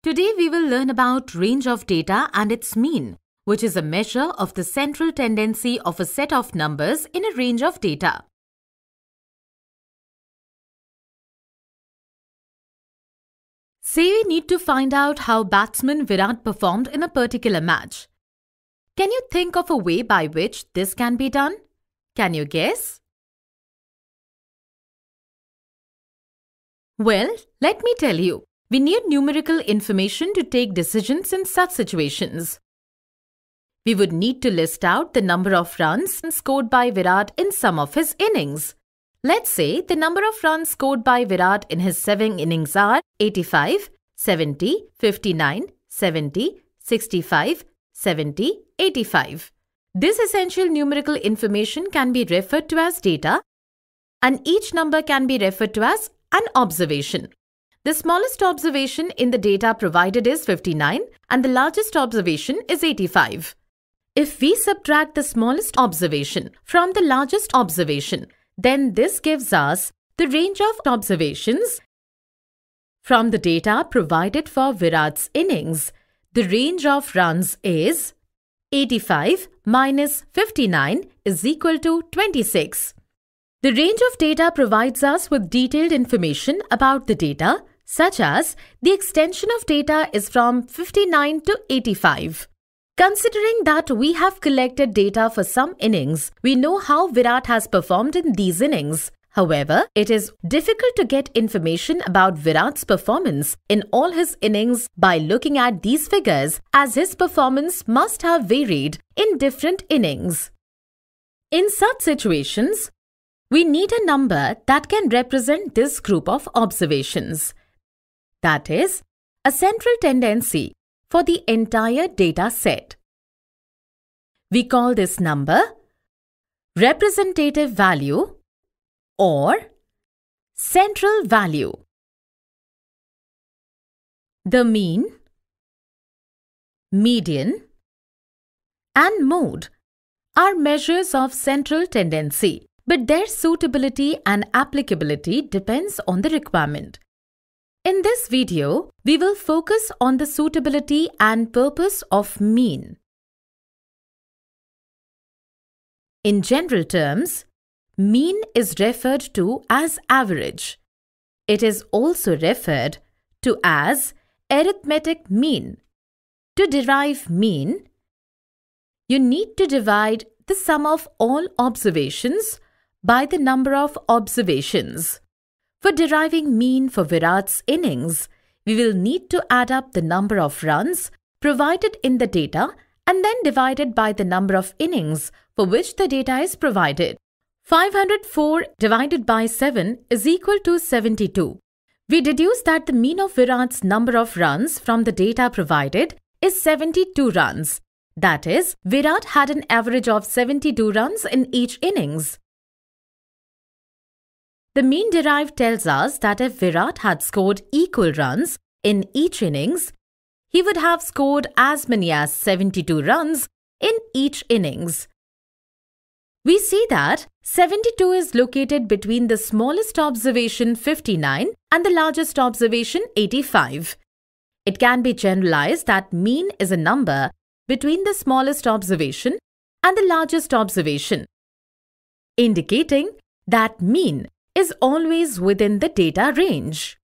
Today we will learn about range of data and its mean, which is a measure of the central tendency of a set of numbers in a range of data. Say we need to find out how batsman Virat performed in a particular match. Can you think of a way by which this can be done? Can you guess? Well, let me tell you. We need numerical information to take decisions in such situations. We would need to list out the number of runs scored by Virat in some of his innings. Let's say the number of runs scored by Virat in his 7 innings are 85, 70, 59, 70, 65, 70, 85. This essential numerical information can be referred to as data and each number can be referred to as an observation. The smallest observation in the data provided is 59 and the largest observation is 85. If we subtract the smallest observation from the largest observation, then this gives us the range of observations from the data provided for Virat's innings. The range of runs is 85 minus 59 is equal to 26. The range of data provides us with detailed information about the data such as the extension of data is from 59 to 85. Considering that we have collected data for some innings, we know how Virat has performed in these innings. However, it is difficult to get information about Virat's performance in all his innings by looking at these figures as his performance must have varied in different innings. In such situations, we need a number that can represent this group of observations that is, a central tendency for the entire data set. We call this number representative value or central value. The mean, median, and mode are measures of central tendency, but their suitability and applicability depends on the requirement. In this video, we will focus on the suitability and purpose of mean. In general terms, mean is referred to as average. It is also referred to as arithmetic mean. To derive mean, you need to divide the sum of all observations by the number of observations. For deriving mean for Virat's innings, we will need to add up the number of runs provided in the data and then divided by the number of innings for which the data is provided. 504 divided by 7 is equal to 72. We deduce that the mean of Virat's number of runs from the data provided is 72 runs. That is, Virat had an average of 72 runs in each innings. The mean derived tells us that if Virat had scored equal runs in each innings, he would have scored as many as 72 runs in each innings. We see that 72 is located between the smallest observation 59 and the largest observation 85. It can be generalized that mean is a number between the smallest observation and the largest observation, indicating that mean is always within the data range.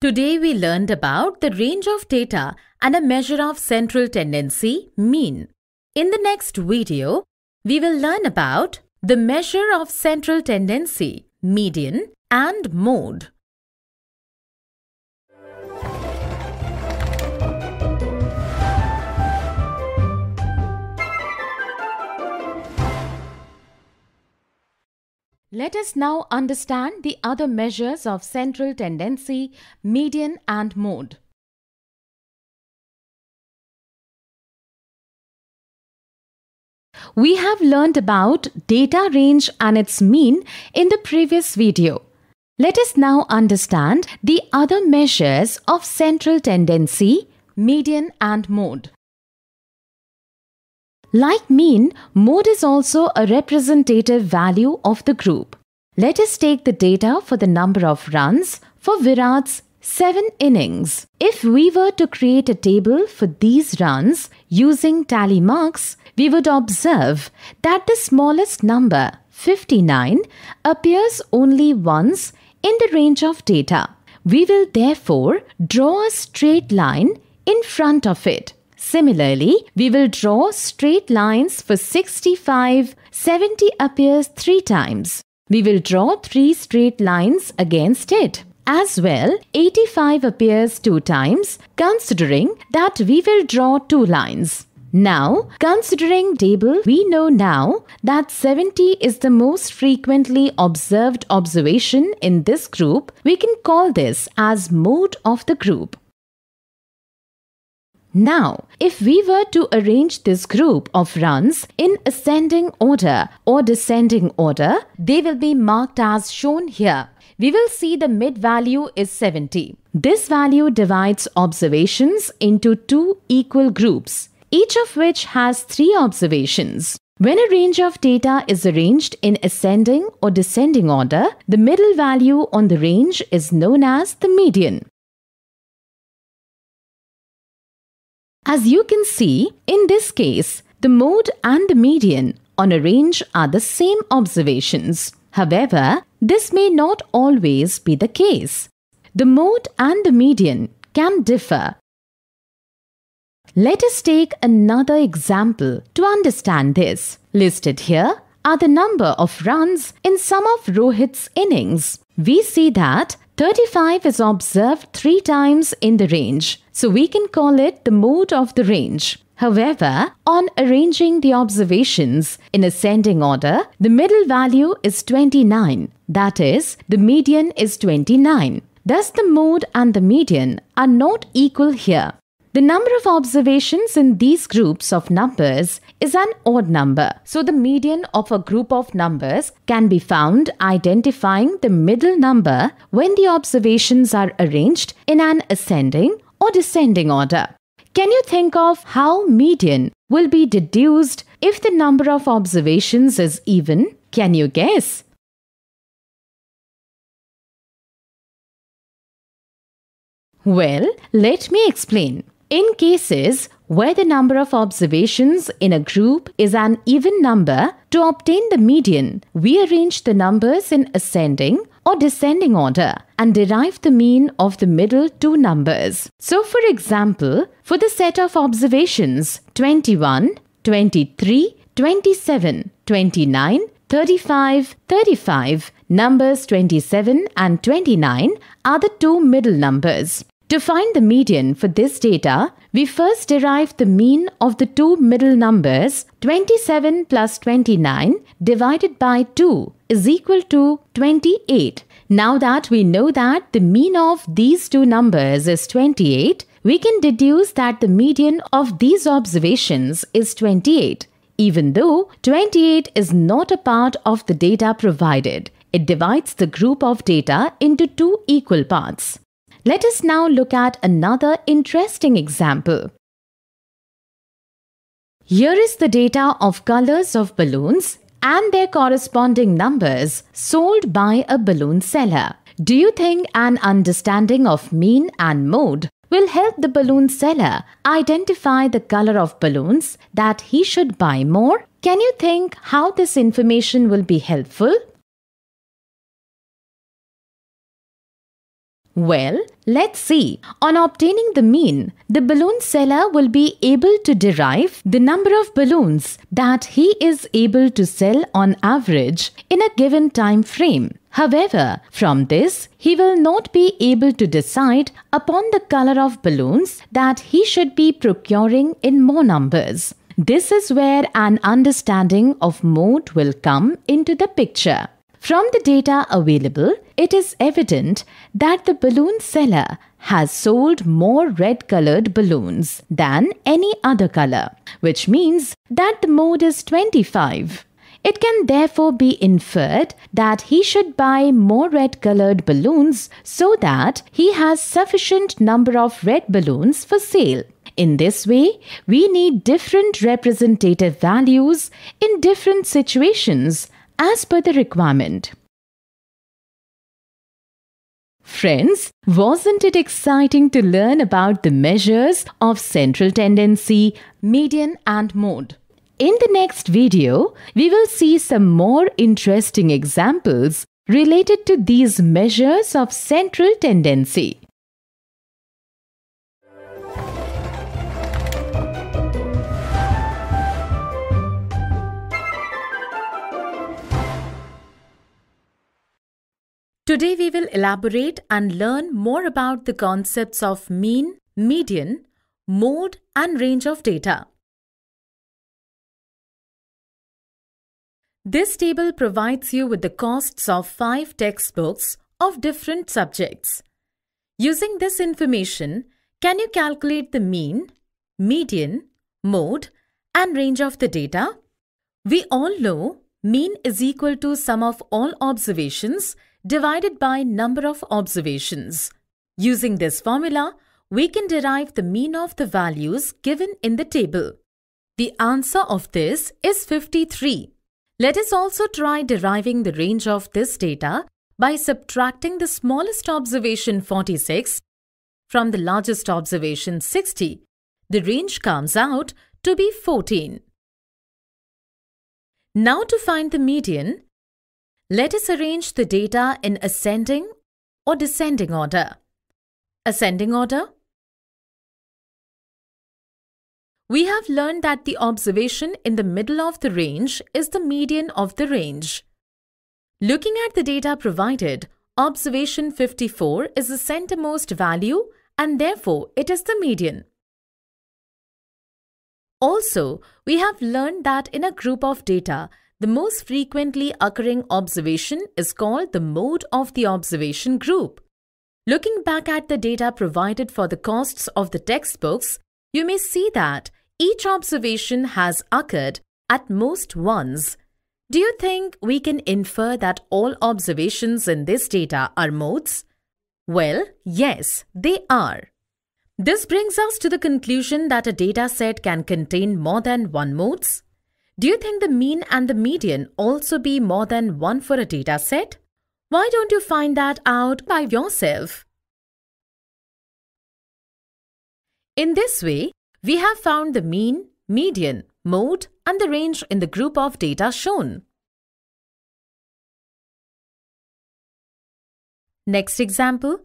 Today we learned about the range of data and a measure of central tendency, mean. In the next video, we will learn about the measure of central tendency, median and mode. Let us now understand the other measures of central tendency, median and mode. We have learned about data range and its mean in the previous video. Let us now understand the other measures of central tendency, median and mode. Like mean, mode is also a representative value of the group. Let us take the data for the number of runs for Virat's 7 innings. If we were to create a table for these runs using tally marks, we would observe that the smallest number, 59, appears only once in the range of data. We will therefore draw a straight line in front of it. Similarly, we will draw straight lines for 65, 70 appears 3 times. We will draw 3 straight lines against it. As well, 85 appears 2 times, considering that we will draw 2 lines. Now, considering table, we know now that 70 is the most frequently observed observation in this group. We can call this as mode of the group. Now, if we were to arrange this group of runs in ascending order or descending order, they will be marked as shown here. We will see the mid value is 70. This value divides observations into two equal groups each of which has three observations. When a range of data is arranged in ascending or descending order, the middle value on the range is known as the median. As you can see, in this case, the mode and the median on a range are the same observations. However, this may not always be the case. The mode and the median can differ let us take another example to understand this. Listed here are the number of runs in some of Rohit's innings. We see that 35 is observed three times in the range, so we can call it the mode of the range. However, on arranging the observations in ascending order, the middle value is 29. That is, the median is 29. Thus, the mode and the median are not equal here. The number of observations in these groups of numbers is an odd number. So the median of a group of numbers can be found identifying the middle number when the observations are arranged in an ascending or descending order. Can you think of how median will be deduced if the number of observations is even? Can you guess? Well, let me explain. In cases where the number of observations in a group is an even number, to obtain the median, we arrange the numbers in ascending or descending order and derive the mean of the middle two numbers. So, for example, for the set of observations 21, 23, 27, 29, 35, 35, numbers 27 and 29 are the two middle numbers. To find the median for this data, we first derive the mean of the two middle numbers 27 plus 29 divided by 2 is equal to 28. Now that we know that the mean of these two numbers is 28, we can deduce that the median of these observations is 28. Even though 28 is not a part of the data provided, it divides the group of data into two equal parts. Let us now look at another interesting example. Here is the data of colors of balloons and their corresponding numbers sold by a balloon seller. Do you think an understanding of mean and mode will help the balloon seller identify the color of balloons that he should buy more? Can you think how this information will be helpful? Well, let's see. On obtaining the mean, the balloon seller will be able to derive the number of balloons that he is able to sell on average in a given time frame. However, from this, he will not be able to decide upon the color of balloons that he should be procuring in more numbers. This is where an understanding of mode will come into the picture. From the data available, it is evident that the balloon seller has sold more red colored balloons than any other color, which means that the mode is 25. It can therefore be inferred that he should buy more red colored balloons so that he has sufficient number of red balloons for sale. In this way, we need different representative values in different situations as per the requirement. Friends, wasn't it exciting to learn about the measures of central tendency, median and mode? In the next video, we will see some more interesting examples related to these measures of central tendency. Today we will elaborate and learn more about the concepts of mean, median, mode and range of data. This table provides you with the costs of five textbooks of different subjects. Using this information, can you calculate the mean, median, mode and range of the data? We all know mean is equal to sum of all observations divided by number of observations. Using this formula, we can derive the mean of the values given in the table. The answer of this is 53. Let us also try deriving the range of this data by subtracting the smallest observation 46 from the largest observation 60. The range comes out to be 14. Now to find the median, let us arrange the data in ascending or descending order. Ascending order. We have learned that the observation in the middle of the range is the median of the range. Looking at the data provided, observation 54 is the centermost value and therefore it is the median. Also, we have learned that in a group of data, the most frequently occurring observation is called the mode of the observation group. Looking back at the data provided for the costs of the textbooks, you may see that each observation has occurred at most once. Do you think we can infer that all observations in this data are modes? Well, yes, they are. This brings us to the conclusion that a data set can contain more than one modes. Do you think the mean and the median also be more than one for a data set? Why don't you find that out by yourself? In this way, we have found the mean, median, mode and the range in the group of data shown. Next example.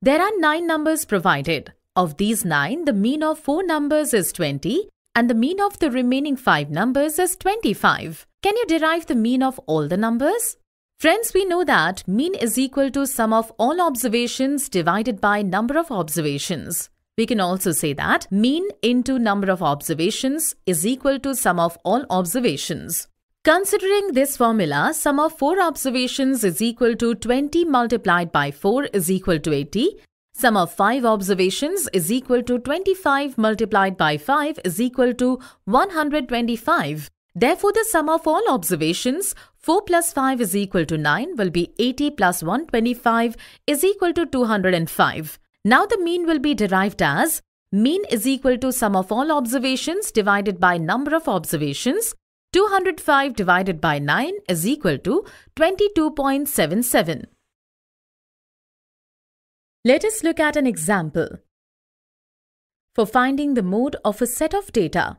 There are 9 numbers provided. Of these 9, the mean of 4 numbers is 20 and the mean of the remaining 5 numbers is 25. Can you derive the mean of all the numbers? Friends, we know that mean is equal to sum of all observations divided by number of observations. We can also say that mean into number of observations is equal to sum of all observations. Considering this formula, sum of 4 observations is equal to 20 multiplied by 4 is equal to 80 Sum of 5 observations is equal to 25 multiplied by 5 is equal to 125. Therefore, the sum of all observations 4 plus 5 is equal to 9 will be 80 plus 125 is equal to 205. Now the mean will be derived as mean is equal to sum of all observations divided by number of observations. 205 divided by 9 is equal to 22.77. Let us look at an example. For finding the mode of a set of data.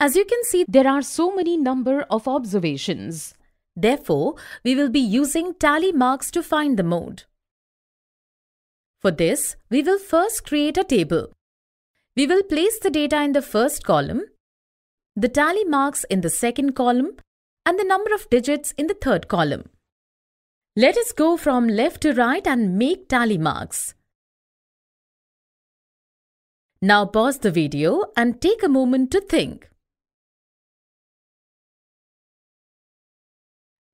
As you can see, there are so many number of observations. Therefore, we will be using tally marks to find the mode. For this, we will first create a table. We will place the data in the first column, the tally marks in the second column, and the number of digits in the third column. Let us go from left to right and make tally marks. Now pause the video and take a moment to think.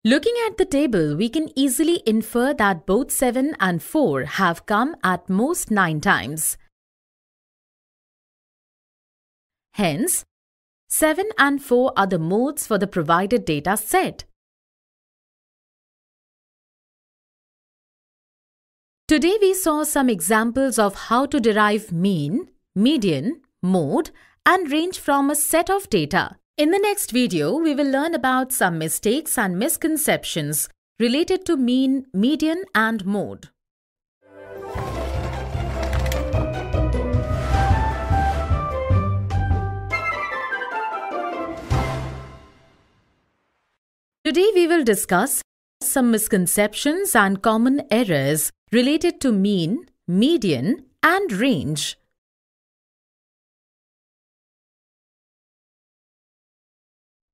Looking at the table, we can easily infer that both 7 and 4 have come at most 9 times. Hence, 7 and 4 are the modes for the provided data set. Today we saw some examples of how to derive mean, median, mode and range from a set of data. In the next video, we will learn about some mistakes and misconceptions related to mean, median and mode. Today we will discuss some misconceptions and common errors related to mean, median and range.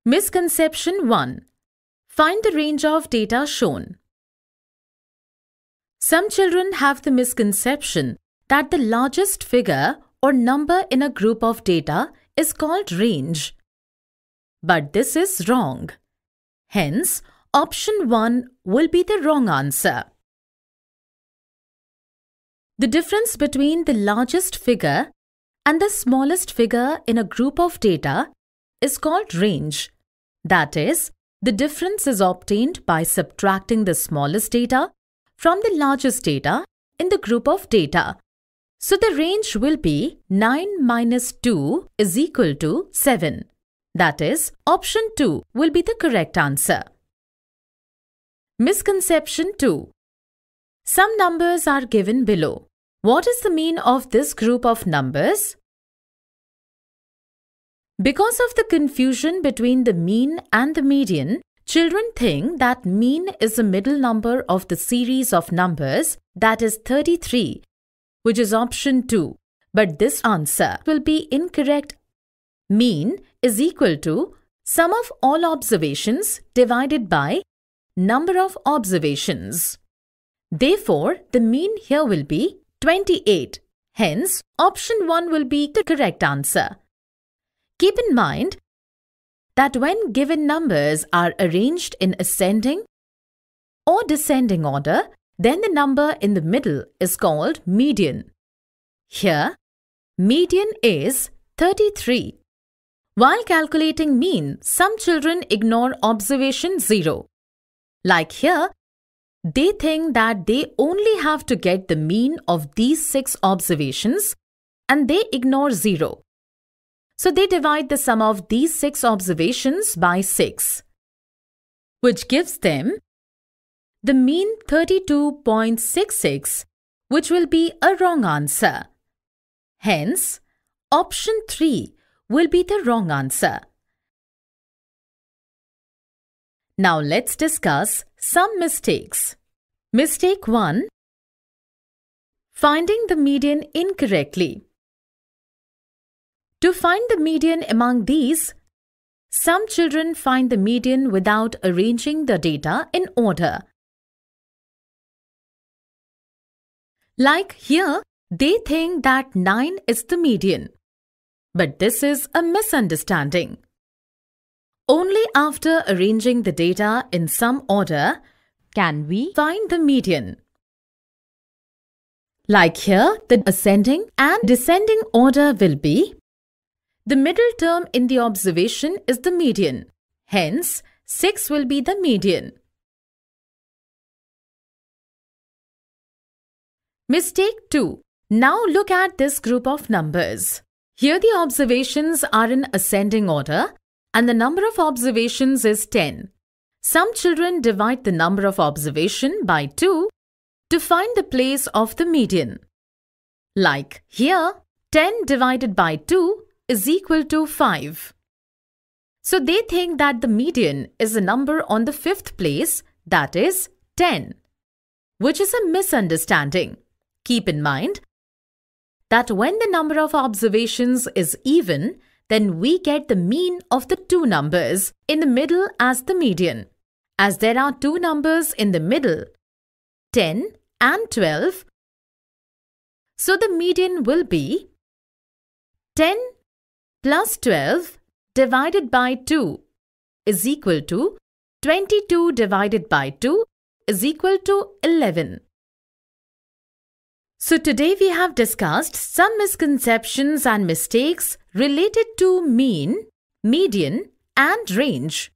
Misconception 1. Find the range of data shown. Some children have the misconception that the largest figure or number in a group of data is called range. But this is wrong. Hence, option 1 will be the wrong answer. The difference between the largest figure and the smallest figure in a group of data is called range. That is, the difference is obtained by subtracting the smallest data from the largest data in the group of data. So the range will be 9 minus 2 is equal to 7. That is, option 2 will be the correct answer. Misconception 2. Some numbers are given below. What is the mean of this group of numbers? Because of the confusion between the mean and the median, children think that mean is the middle number of the series of numbers, that is 33, which is option 2. But this answer will be incorrect. Mean is equal to sum of all observations divided by number of observations. Therefore, the mean here will be 28. Hence, option 1 will be the correct answer. Keep in mind that when given numbers are arranged in ascending or descending order, then the number in the middle is called median. Here, median is 33. While calculating mean, some children ignore observation 0. Like here, they think that they only have to get the mean of these 6 observations and they ignore 0. So they divide the sum of these six observations by 6, which gives them the mean 32.66, which will be a wrong answer. Hence, option 3 will be the wrong answer. Now let's discuss some mistakes. Mistake 1 Finding the median incorrectly. To find the median among these, some children find the median without arranging the data in order. Like here, they think that 9 is the median. But this is a misunderstanding. Only after arranging the data in some order can we find the median. Like here, the ascending and descending order will be the middle term in the observation is the median. Hence, 6 will be the median. Mistake 2. Now look at this group of numbers. Here the observations are in ascending order and the number of observations is 10. Some children divide the number of observation by 2 to find the place of the median. Like here, 10 divided by 2 is equal to 5. So they think that the median is a number on the fifth place, that is 10, which is a misunderstanding. Keep in mind that when the number of observations is even, then we get the mean of the two numbers in the middle as the median. As there are two numbers in the middle, 10 and 12, so the median will be 10 plus 12 divided by 2 is equal to 22 divided by 2 is equal to 11. So today we have discussed some misconceptions and mistakes related to mean, median and range.